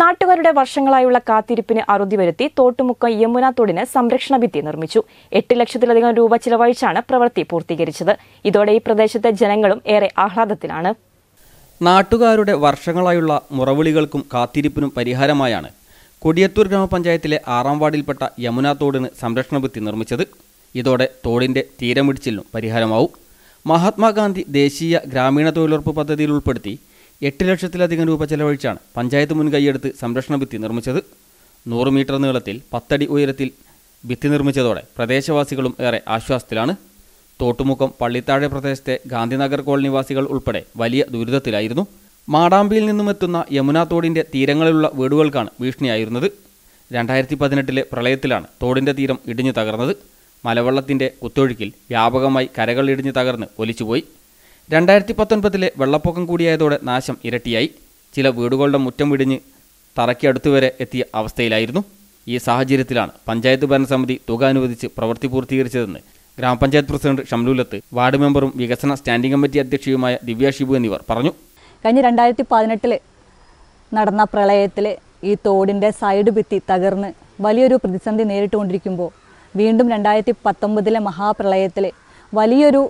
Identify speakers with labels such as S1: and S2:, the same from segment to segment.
S1: നാട്ടുകാരുടെ വർഷങ്ങളായുള്ള കാത്തിരിപ്പിന് അറുതി വരുത്തി തോട്ടുമുക്കം യമുന തോടിന് സംരക്ഷണ ഭിത്തി നിർമ്മിച്ചു. എട്ട് ലക്ഷത്തിലധികം രൂപ ചിലവഴിച്ചാണ് പ്രവൃത്തി പൂർത്തീകരിച്ചത്. ഇതോടെ ഈ പ്രദേശത്തെ ജനങ്ങളും ഏറെ ആഹ്ലാദത്തിലാണ്.
S2: നാട്ടുകാരുടെ വർഷങ്ങളായുള്ള മുറവിളികൾക്കും കാത്തിരിപ്പിനും പരിഹാരമായാണ് കൊടിയത്തൂർ ഗ്രാമപഞ്ചായത്തിലെ ആറാം വാർഡിൽപ്പെട്ട യമുന തോടിന് സംരക്ഷണ ഭിത്തി നിർമ്മിച്ചത്. ഇതോടെ തോടിന്റെ തീരമിടിച്ചിലും പരിഹാരമാവും. മഹാത്മാഗാന്ധി ദേശീയ ഗ്രാമീണ തൊഴിലുറപ്പ് പദ്ധതിയിൽ ഉൾപ്പെടുത്തി എട്ട് ലക്ഷത്തിലധികം രൂപ ചെലവഴിച്ചാണ് പഞ്ചായത്ത് മുൻകൈയെടുത്ത് സംരക്ഷണ ഭിത്തി നിർമ്മിച്ചത്. നൂറ് മീറ്റർ നീളത്തിൽ പത്തടി ഉയരത്തിൽ ഭിത്തി നിർമ്മിച്ചതോടെ പ്രദേശവാസികളും ഏറെ ആശ്വാസത്തിലാണ്. തോട്ടുമുക്കം പള്ളിത്താഴെ പ്രദേശത്തെ ഗാന്ധിനഗർ കോളനിവാസികൾ ഉൾപ്പെടെ വലിയ ദുരിതത്തിലായിരുന്നു. മാടാമ്പിയിൽ നിന്നും എത്തുന്ന യമുനാ തോടിന്റെ തീരങ്ങളിലുള്ള വീടുകൾക്കാണ് ഭീഷണിയായിരുന്നത്. രണ്ടായിരത്തി പതിനെട്ടിലെ പ്രളയത്തിലാണ് തോടിന്റെ തീരം ഇടിഞ്ഞു തകർന്നത്. മലവെള്ളത്തിന്റെ കുത്തൊഴുക്കിൽ വ്യാപകമായി കരകൾ ഇടിഞ്ഞു തകർന്ന് ഒലിച്ചുപോയി. രണ്ടായിരത്തി പത്തൊൻപതിലെ വെള്ളപ്പൊക്കം കൂടിയായതോടെ നാശം ഇരട്ടിയായി. ചില വീടുകളുടെ മുറ്റം വിടിഞ്ഞ് തറയ്ക്കടുത്തു വരെ എത്തിയ അവസ്ഥയിലായിരുന്നു ഈ സാഹചര്യത്തിലാണ് പഞ്ചായത്ത് ഭരണസമിതി തുക അനുവദിച്ച് പ്രവൃത്തി പൂർത്തീകരിച്ചതെന്ന് ഗ്രാമപഞ്ചായത്ത് പ്രസിഡന്റ് ഷംലൂലത്ത് വാർഡ് മെമ്പറും വികസന സ്റ്റാൻഡിംഗ് കമ്മിറ്റി അധ്യക്ഷയുമായ ദിവ്യ ഷിബു എന്നിവർ പറഞ്ഞു.
S3: കഴിഞ്ഞ രണ്ടായിരത്തി പതിനെട്ടിൽ നടന്ന പ്രളയത്തിൽ ഈ തോടിന്റെ സൈഡ് ഭിത്തി തകർന്ന് വലിയൊരു പ്രതിസന്ധി നേരിട്ടുകൊണ്ടിരിക്കുമ്പോൾ വീണ്ടും രണ്ടായിരത്തി പത്തൊമ്പതിലെ മഹാപ്രളയത്തിൽ വലിയൊരു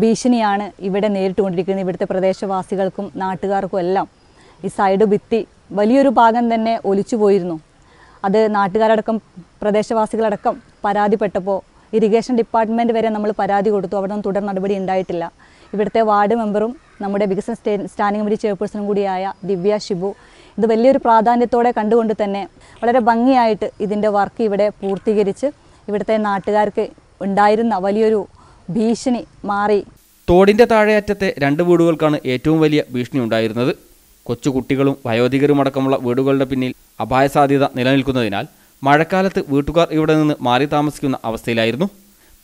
S3: ഭീഷണിയാണ് ഇവിടെ നേരിട്ടുകൊണ്ടിരിക്കുന്നത് ഇവിടുത്തെ പ്രദേശവാസികൾക്കും നാട്ടുകാർക്കും എല്ലാം. ഈ സൈഡ് ഭിത്തി വലിയൊരു ഭാഗം തന്നെ ഒലിച്ചു പോയിരുന്നു. അത് നാട്ടുകാരടക്കം പ്രദേശവാസികളടക്കം പരാതിപ്പെട്ടപ്പോൾ ഇറിഗേഷൻ ഡിപ്പാർട്ട്മെന്റ് വരെ നമ്മൾ പരാതി കൊടുത്തു. അവിടെ നിന്ന് തുടർ നടപടി ഉണ്ടായിട്ടില്ല. ഇവിടുത്തെ വാർഡ് മെമ്പറും നമ്മുടെ വികസന സ്റ്റേ സ്റ്റാൻഡിംഗ് കമ്മിറ്റി ചെയർപേഴ്സണും കൂടിയായ ദിവ്യ ഷിബു ഇത് വലിയൊരു പ്രാധാന്യത്തോടെ കണ്ടുകൊണ്ട് തന്നെ വളരെ ഭംഗിയായിട്ട് ഇതിന്റെ വർക്ക് ഇവിടെ പൂർത്തീകരിച്ച് ഇവിടുത്തെ നാട്ടുകാർക്ക് ഉണ്ടായിരുന്ന വലിയൊരു ഭീഷണി മാറി.
S2: തോടിന്റെ താഴെയറ്റത്തെ രണ്ട് വീടുകൾക്കാണ് ഏറ്റവും വലിയ ഭീഷണി ഉണ്ടായിരുന്നത്. കൊച്ചുകുട്ടികളും വയോധികരുമടക്കമുള്ള വീടുകളുടെ പിന്നിൽ അപായ സാധ്യത നിലനിൽക്കുന്നതിനാൽ മഴക്കാലത്ത് വീട്ടുകാർ ഇവിടെ നിന്ന് മാറി താമസിക്കുന്ന അവസ്ഥയിലായിരുന്നു.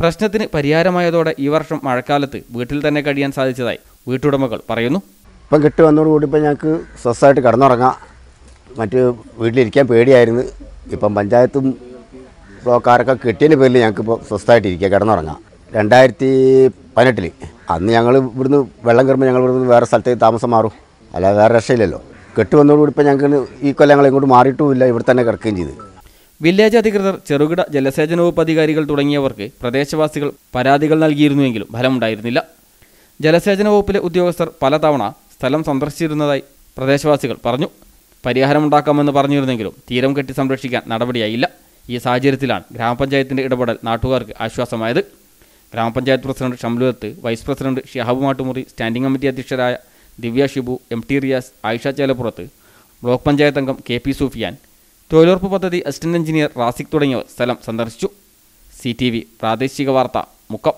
S2: പ്രശ്നത്തിന് പരിഹാരമായതോടെ ഈ വർഷം മഴക്കാലത്ത് വീട്ടിൽ തന്നെ കഴിയാൻ സാധിച്ചതായി വീട്ടുടമകൾ പറയുന്നു.
S4: ഇപ്പം കെട്ട് വന്നതോടുകൂടി ഇപ്പം ഞങ്ങൾക്ക് സ്വസ്ഥമായിട്ട് കിടന്നുറങ്ങാം. മറ്റ് വീട്ടിലിരിക്കാൻ പേടിയായിരുന്നു. ഇപ്പം പഞ്ചായത്തും ബ്ലോക്കാരൊക്കെ കിട്ടിയതിന് പേരിൽ ഞങ്ങൾക്ക് ഇപ്പോൾ സ്വസ്ഥമായിട്ടിരിക്കുക കിടന്നുറങ്ങാം. രണ്ടായിരത്തി പതിനെട്ടിൽ അന്ന് ഞങ്ങൾ ഇവിടുന്ന് വെള്ളം കയറുമ്പോൾ ഞങ്ങൾ ഇവിടുന്ന് വേറെ സ്ഥലത്തേക്ക് താമസം മാറും. അല്ലാതെ വേറെ രക്ഷയില്ലല്ലോ. കെട്ട് വന്നതോടുകൂടി ഞങ്ങൾക്ക് ഈ കൊല്ലം ഞങ്ങൾ ഇങ്ങോട്ട് മാറിയിട്ടുമില്ല. ഇവിടെ തന്നെ കിടക്കുകയും ചെയ്തു.
S2: വില്ലേജ് അധികൃതർ ചെറുകിട ജലസേചന വകുപ്പ് അധികാരികൾ തുടങ്ങിയവർക്ക് പ്രദേശവാസികൾ പരാതികൾ നൽകിയിരുന്നുവെങ്കിലും ഫലമുണ്ടായിരുന്നില്ല. ജലസേചന വകുപ്പിലെ ഉദ്യോഗസ്ഥർ പലതവണ സ്ഥലം സന്ദർശിച്ചിരുന്നതായി പ്രദേശവാസികൾ പറഞ്ഞു. പരിഹാരമുണ്ടാക്കാമെന്ന് പറഞ്ഞിരുന്നെങ്കിലും തീരം കെട്ടി സംരക്ഷിക്കാൻ നടപടിയായില്ല. ഈ സാഹചര്യത്തിലാണ് ഗ്രാമപഞ്ചായത്തിന്റെ ഇടപെടൽ നാട്ടുകാർക്ക് ആശ്വാസമായത്. ഗ്രാമപഞ്ചായത്ത് president Shamludath vice president Shihab Mattumuri standing committee അധ്യക്ഷരായ Divya Shibu M T Riyas Ayisha Chelappurath block panchayat അംഗം കെ പി സൂഫിയാൻ തൊഴിലുറപ്പ് പദ്ധതി അസിസ്റ്റന്റ് എഞ്ചിനീയർ റാസിഖ് തുടങ്ങിയവർ സ്ഥലം സന്ദർശിച്ചു. സി പ്രാദേശിക വാർത്ത മുക്കം.